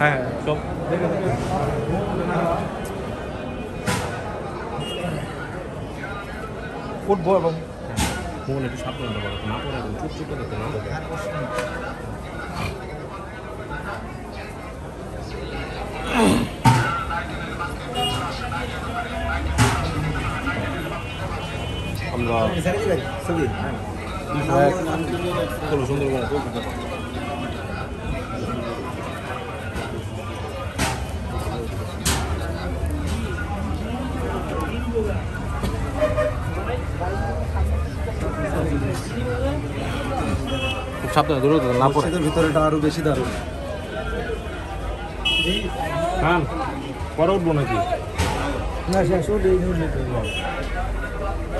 হ্যাঁ সব উঠবো এবং ফোন একটু সাবধান করে না পড়ে চুপ চুপ করে আমরা সুন্দরবনে সাবধানে না পড়ে। ভিতরেটা আরও বেশি দারুণ। খান পরে উঠবো নাকি? না শেষ ওটাই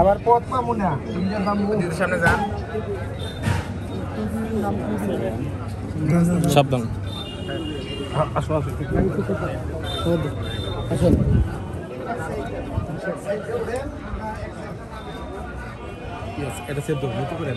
আবার পথ পাবো না। সামনে যান। সাবধান। আসো আসো আসো এটা সেভ দেবো করে